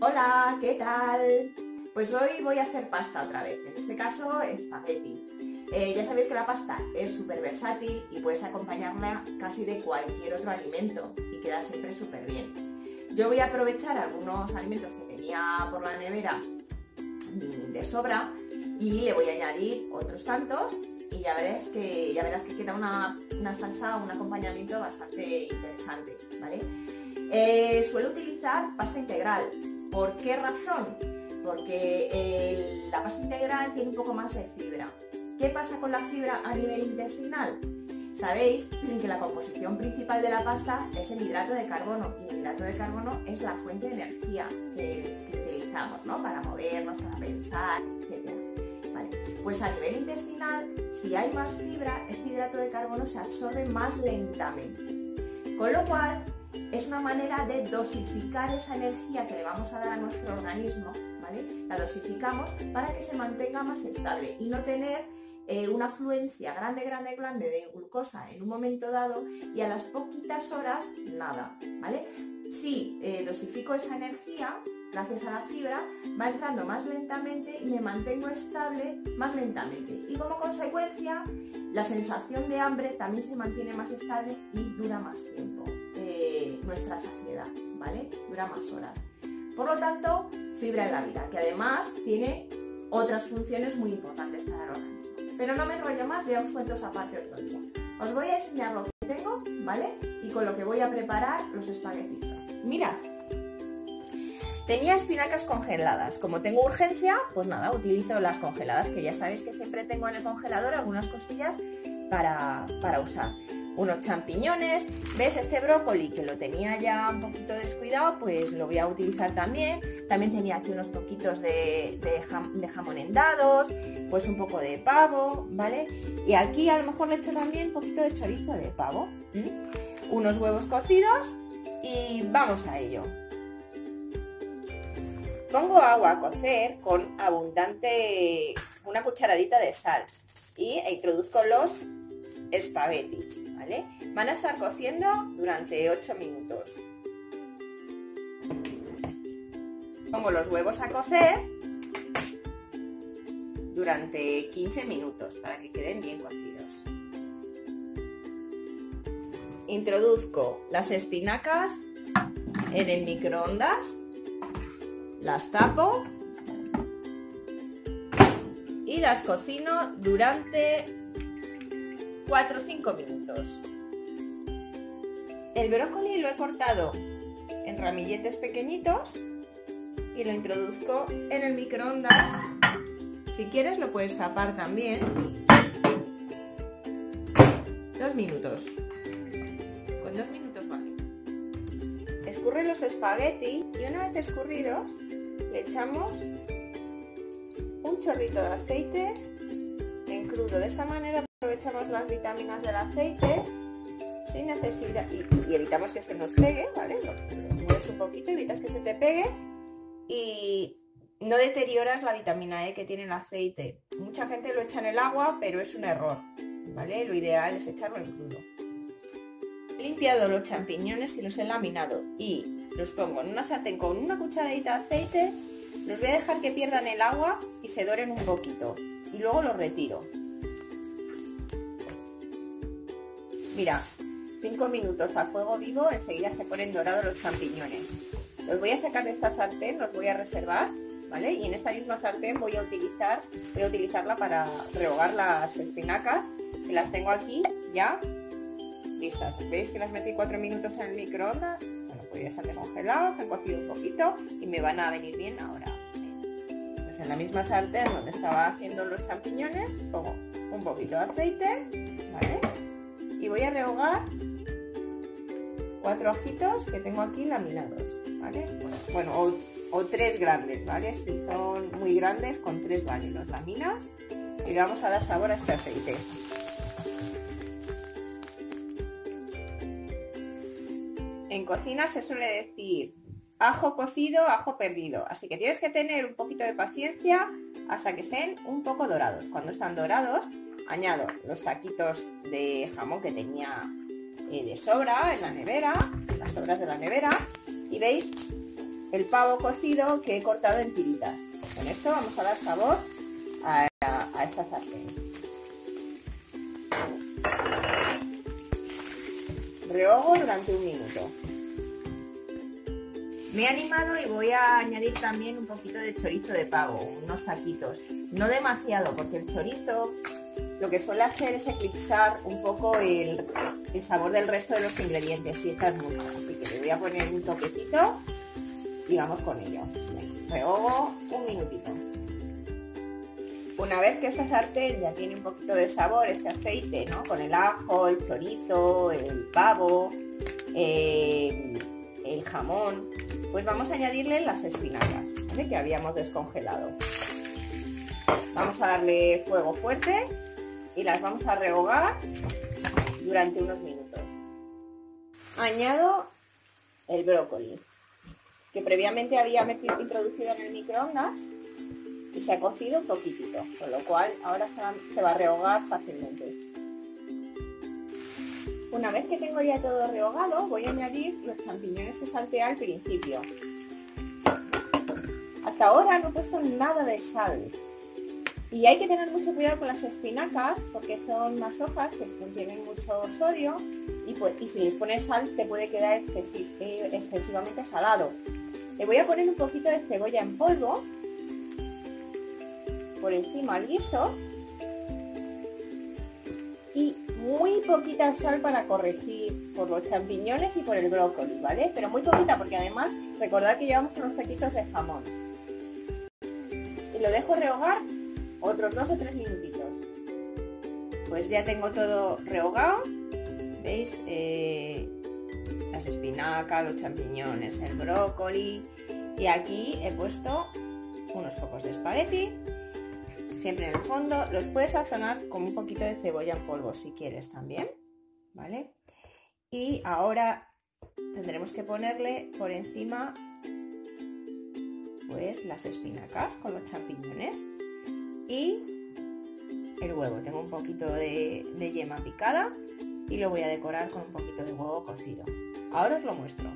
Hola, ¿qué tal? Pues hoy voy a hacer pasta otra vez, en este caso espagueti. Eh, ya sabéis que la pasta es súper versátil y puedes acompañarla casi de cualquier otro alimento y queda siempre súper bien. Yo voy a aprovechar algunos alimentos que tenía por la nevera de sobra y le voy a añadir otros tantos y ya verás que, ya verás que queda una, una salsa, un acompañamiento bastante interesante, ¿vale? Eh, suelo utilizar pasta integral. ¿Por qué razón? Porque la pasta integral tiene un poco más de fibra. ¿Qué pasa con la fibra a nivel intestinal? Sabéis que la composición principal de la pasta es el hidrato de carbono y el hidrato de carbono es la fuente de energía que, utilizamos ¿no? para movernos, para pensar, etc. Pues a nivel intestinal, si hay más fibra, este hidrato de carbono se absorbe más lentamente. Con lo cual, es una manera de dosificar esa energía que le vamos a dar a nuestro organismo, ¿vale? La dosificamos para que se mantenga más estable y no tener eh, una afluencia grande, grande, grande de glucosa en un momento dado y a las poquitas horas nada, ¿vale? Si eh, dosifico esa energía, gracias a la fibra, va entrando más lentamente y me mantengo estable más lentamente. Y como consecuencia, la sensación de hambre también se mantiene más estable y dura más tiempo nuestra saciedad, ¿vale? Dura más horas. Por lo tanto, fibra en la vida, que además tiene otras funciones muy importantes para el organismo. Pero no me enrollo más, ya os cuento esa parte otro día. Os voy a enseñar lo que tengo, ¿vale? Y con lo que voy a preparar los espaguetis. Mirad, Tenía espinacas congeladas. Como tengo urgencia, pues nada, utilizo las congeladas, que ya sabéis que siempre tengo en el congelador algunas cosillas para, para usar unos champiñones. ¿Ves? Este brócoli que lo tenía ya un poquito descuidado, pues lo voy a utilizar también. También tenía aquí unos poquitos de, jamón endados, pues un poco de pavo, ¿vale? Y aquí a lo mejor le echo también un poquito de chorizo de pavo. Unos huevos cocidos y vamos a ello. Pongo agua a cocer con abundante, una cucharadita de sal y introduzco los espagueti. Van a estar cociendo durante 8 minutos. Pongo los huevos a cocer durante 15 minutos para que queden bien cocidos. Introduzco las espinacas en el microondas, las tapo y las cocino durante 4 o 5 minutos. El brócoli lo he cortado en ramilletes pequeñitos y lo introduzco en el microondas. Si quieres lo puedes tapar también. Dos minutos. Con dos minutos vale. Escurre los espagueti y una vez escurridos le echamos un chorrito de aceite en crudo. De esta manera aprovechamos las vitaminas del aceite sin necesidad y, evitamos que se nos pegue, ¿vale? Lo, mueves un poquito, evitas que se te pegue y no deterioras la vitamina E que tiene el aceite. Mucha gente lo echa en el agua, pero es un error, ¿vale? Lo ideal es echarlo en crudo. He limpiado los champiñones y los he laminado y los pongo en una sartén con una cucharadita de aceite, los voy a dejar que pierdan el agua y se doren un poquito y luego los retiro. Mira, 5 minutos a fuego vivo, enseguida se ponen dorados los champiñones. Los voy a sacar de esta sartén, los voy a reservar, ¿vale? Y en esta misma sartén voy a utilizar, voy a utilizarla para rehogar las espinacas, que las tengo aquí ya listas. ¿Veis que las metí 4 minutos en el microondas? Bueno, pues ya están descongelados, han cocido un poquito y me van a venir bien ahora. Pues en la misma sartén donde estaba haciendo los champiñones, pongo un poquito de aceite, ¿vale? y voy a rehogar cuatro ojitos que tengo aquí laminados, ¿vale? Bueno, o, tres grandes, ¿vale? Si son muy grandes, con tres vale, laminas y vamos a dar sabor a este aceite. Cocina se suele decir ajo cocido, ajo perdido, así que tienes que tener un poquito de paciencia hasta que estén un poco dorados. Cuando están dorados, añado los taquitos de jamón que tenía eh, de sobra en la nevera, las sobras de la nevera, y veis el pavo cocido que he cortado en tiritas. Con esto vamos a dar sabor a, esta sartén. Rehogo durante un minuto. Me he animado y voy a añadir también un poquito de chorizo de pavo, unos taquitos. No demasiado, porque el chorizo lo que suele hacer es eclipsar un poco el, sabor del resto de los ingredientes y esta es mucho. Así que le voy a poner un toquecito y vamos con ello. Rehogo un minutito. Una vez que esta sartén ya tiene un poquito de sabor, este aceite, ¿no? Con el ajo, el chorizo, el pavo, eh, el jamón, pues vamos a añadirle las espinacas, que habíamos descongelado. Vamos a darle fuego fuerte y las vamos a rehogar durante unos minutos. Añado el brócoli, que previamente había metido, introducido en el microondas y se ha cocido un poquitito, con lo cual ahora se va a rehogar fácilmente. Una vez que tengo ya todo rehogado, voy a añadir los champiñones que salteé al principio. Hasta ahora no he puesto nada de sal. Y hay que tener mucho cuidado con las espinacas porque son unas hojas que contienen mucho sodio y, pues, y si les pones sal te puede quedar eh, excesivamente salado. Le voy a poner un poquito de cebolla en polvo por encima al guiso y muy poquita sal para corregir por los champiñones y por el brócoli, ¿vale? Pero muy poquita porque además recordad que llevamos unos taquitos de jamón. Y lo dejo rehogar otros dos o tres minutitos. Pues ya tengo todo rehogado, ¿veis? Eh, las espinacas, los champiñones, el brócoli y aquí he puesto unos pocos de espagueti siempre en el fondo. Los puedes sazonar con un poquito de cebolla en polvo si quieres también, ¿vale? Y ahora tendremos que ponerle por encima pues las espinacas con los champiñones y el huevo. Tengo un poquito de, de yema picada y lo voy a decorar con un poquito de huevo cocido. Ahora os lo muestro.